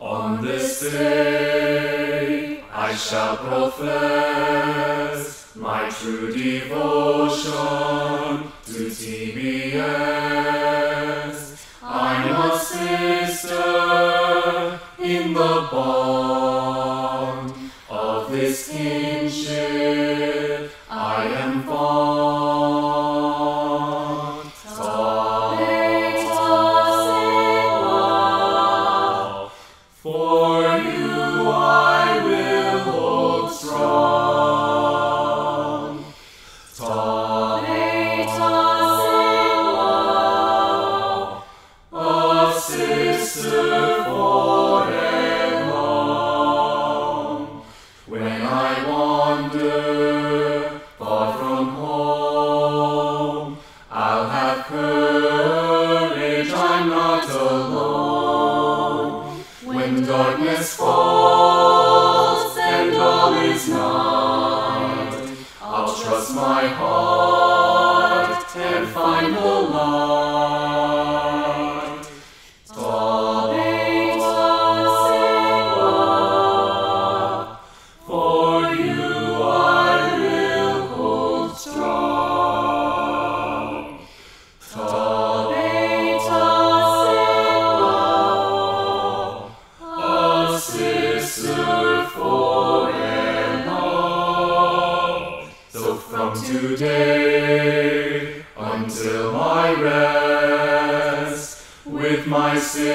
On this day I shall profess my true devotion to TBS. I'm a sister in the bond of this kinship. Darkness falls and all is night, trust my heart from today until my rest, with my sisters